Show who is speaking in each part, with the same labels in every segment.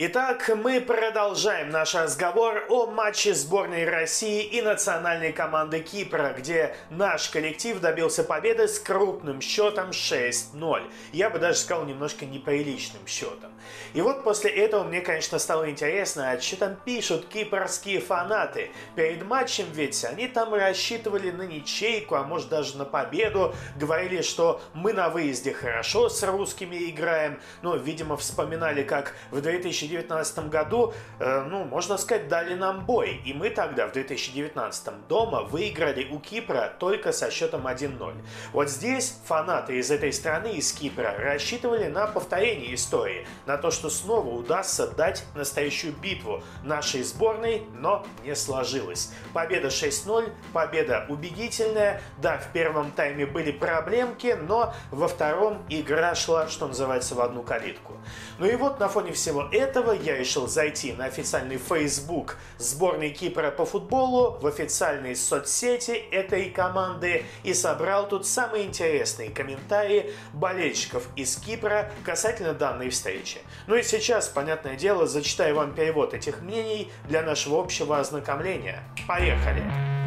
Speaker 1: Итак, мы продолжаем наш разговор о матче сборной России и национальной команды Кипра, где наш коллектив добился победы с крупным счетом 6-0. Я бы даже сказал немножко неприличным счетом. И вот после этого мне, конечно, стало интересно, а что там пишут кипрские фанаты. Перед матчем ведь они там рассчитывали на ничейку, а может даже на победу. Говорили, что мы на выезде хорошо с русскими играем. Но, видимо, вспоминали, как в 2000 2019 году, э, ну, можно сказать, дали нам бой. И мы тогда, в 2019 дома, выиграли у Кипра только со счетом 1-0. Вот здесь фанаты из этой страны, из Кипра, рассчитывали на повторение истории, на то, что снова удастся дать настоящую битву нашей сборной, но не сложилось. Победа 6-0, победа убедительная. Да, в первом тайме были проблемки, но во втором игра шла, что называется, в одну калитку. Ну и вот на фоне всего этого этого я решил зайти на официальный Facebook сборной Кипра по футболу, в официальные соцсети этой команды и собрал тут самые интересные комментарии болельщиков из Кипра касательно данной встречи. Ну и сейчас, понятное дело, зачитаю вам перевод этих мнений для нашего общего ознакомления. Поехали!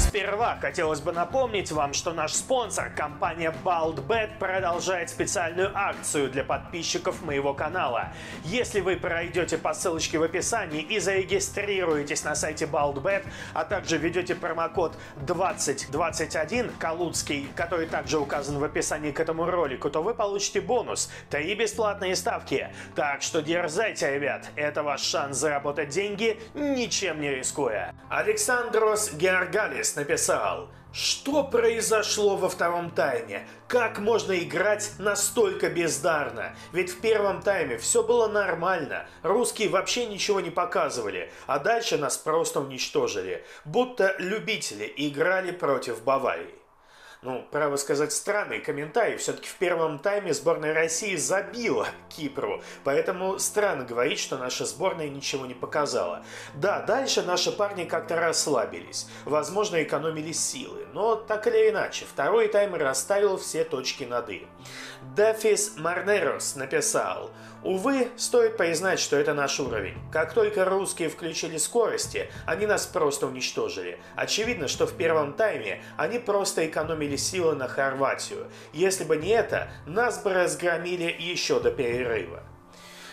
Speaker 1: Сперва хотелось бы напомнить вам, что наш спонсор, компания BaldBet, продолжает специальную акцию для подписчиков моего канала. Если вы пройдете по ссылочке в описании и зарегистрируетесь на сайте BaldBet, а также введете промокод 2021 Калуцкий, который также указан в описании к этому ролику, то вы получите бонус – 3 бесплатные ставки. Так что дерзайте, ребят, это ваш шанс заработать деньги, ничем не рискуя. Александрос Георгалис Моррис написал, что произошло во втором тайме? Как можно играть настолько бездарно? Ведь в первом тайме все было нормально. Русские вообще ничего не показывали. А дальше нас просто уничтожили. Будто любители играли против Баварии ну, право сказать, странный комментарий. Все-таки в первом тайме сборная России забила Кипру, поэтому странно говорить, что наша сборная ничего не показала. Да, дальше наши парни как-то расслабились, возможно, экономили силы, но так или иначе, второй тайм расставил все точки над «и». Дефис Марнерос написал «Увы, стоит признать, что это наш уровень. Как только русские включили скорости, они нас просто уничтожили. Очевидно, что в первом тайме они просто экономили силы на Хорватию. Если бы не это, нас бы разгромили еще до перерыва».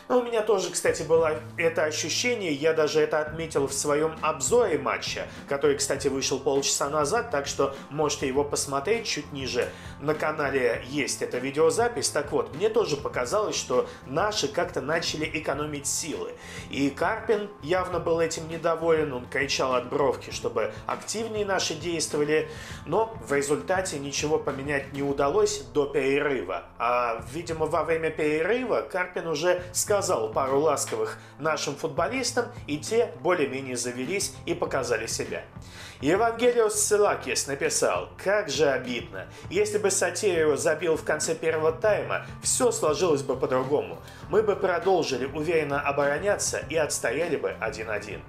Speaker 1: Но у меня тоже, кстати, было это ощущение, я даже это отметил в своем обзоре матча, который, кстати, вышел полчаса назад, так что можете его посмотреть чуть ниже. На канале есть эта видеозапись. Так вот, мне тоже показалось, что наши как-то начали экономить силы. И Карпин явно был этим недоволен, он кричал от бровки, чтобы активнее наши действовали, но в результате ничего поменять не удалось до перерыва. А, видимо, во время перерыва Карпин уже сказал, сказал пару ласковых нашим футболистам, и те более-менее завелись и показали себя. Евангелиос Силакис написал, как же обидно. Если бы Сатерио забил в конце первого тайма, все сложилось бы по-другому. Мы бы продолжили уверенно обороняться и отстояли бы 1-1.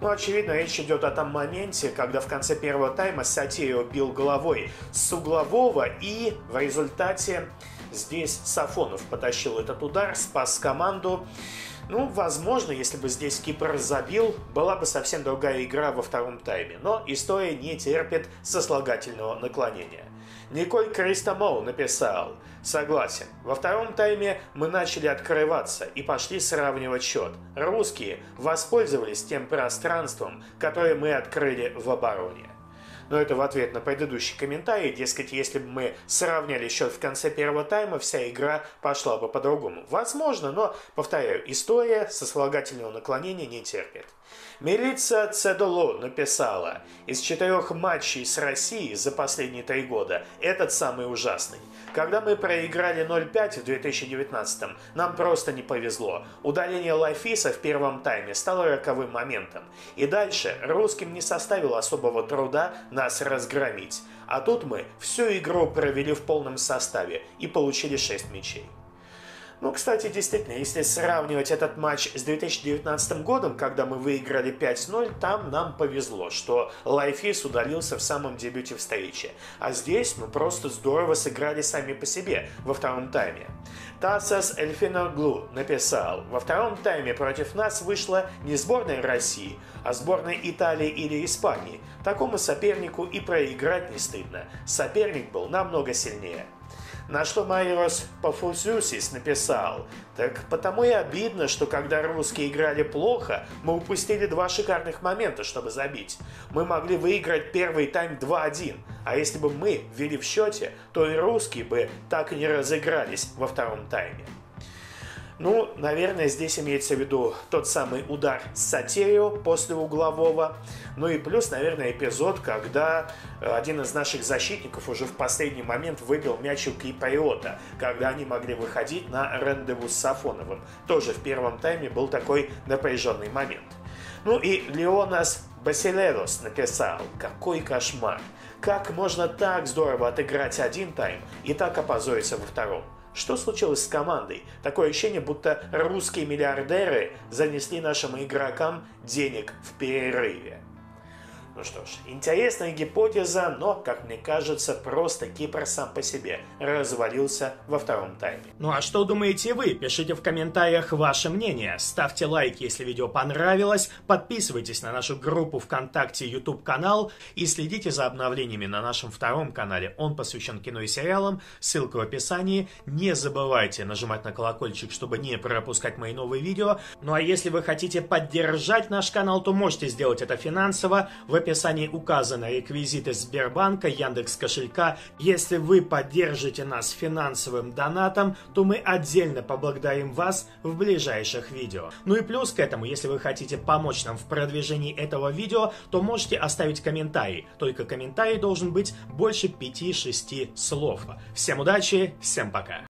Speaker 1: Ну, очевидно, речь идет о том моменте, когда в конце первого тайма Сатирио бил головой с углового и в результате Здесь Сафонов потащил этот удар, спас команду. Ну, возможно, если бы здесь Кипр забил, была бы совсем другая игра во втором тайме. Но история не терпит сослагательного наклонения. Николь Кристомоу написал «Согласен, во втором тайме мы начали открываться и пошли сравнивать счет. Русские воспользовались тем пространством, которое мы открыли в обороне но это в ответ на предыдущий комментарий, дескать, если бы мы сравняли счет в конце первого тайма, вся игра пошла бы по-другому. Возможно, но, повторяю, история сослагательного наклонения не терпит. Милиция Цедоло написала, из четырех матчей с Россией за последние три года этот самый ужасный. Когда мы проиграли 0-5 в 2019, нам просто не повезло. Удаление Лайфиса в первом тайме стало роковым моментом. И дальше русским не составило особого труда нас разгромить. А тут мы всю игру провели в полном составе и получили 6 мячей. Ну, кстати, действительно, если сравнивать этот матч с 2019 годом, когда мы выиграли 5-0, там нам повезло, что Лаифис удалился в самом дебюте встречи. А здесь мы просто здорово сыграли сами по себе во втором тайме. Тасос Эльфиноглу написал, во втором тайме против нас вышла не сборная России, а сборная Италии или Испании. Такому сопернику и проиграть не стыдно. Соперник был намного сильнее. На что Майрос Пафусюсис написал, так потому и обидно, что когда русские играли плохо, мы упустили два шикарных момента, чтобы забить. Мы могли выиграть первый тайм 2-1, а если бы мы ввели в счете, то и русские бы так и не разыгрались во втором тайме. Ну, наверное, здесь имеется в виду тот самый удар с Сатерио после углового. Ну и плюс, наверное, эпизод, когда э, один из наших защитников уже в последний момент выбил мяч у Киприота, когда они могли выходить на рандеву с Сафоновым. Тоже в первом тайме был такой напряженный момент. Ну и Леонас Басилерос написал «Какой кошмар! Как можно так здорово отыграть один тайм и так опозориться во втором?» Что случилось с командой? Такое ощущение, будто русские миллиардеры занесли нашим игрокам денег в перерыве. Ну что ж, интересная гипотеза, но, как мне кажется, просто Кипр сам по себе развалился во втором тайме.
Speaker 2: Ну а что думаете вы? Пишите в комментариях ваше мнение. Ставьте лайк, если видео понравилось. Подписывайтесь на нашу группу ВКонтакте, YouTube канал и следите за обновлениями на нашем втором канале. Он посвящен кино и сериалам. Ссылка в описании. Не забывайте нажимать на колокольчик, чтобы не пропускать мои новые видео. Ну а если вы хотите поддержать наш канал, то можете сделать это финансово. В описании указаны реквизиты Сбербанка, Яндекс кошелька. Если вы поддержите нас финансовым донатом, то мы отдельно поблагодарим вас в ближайших видео. Ну и плюс к этому, если вы хотите помочь нам в продвижении этого видео, то можете оставить комментарий. Только комментарий должен быть больше 5-6 слов. Всем удачи, всем пока!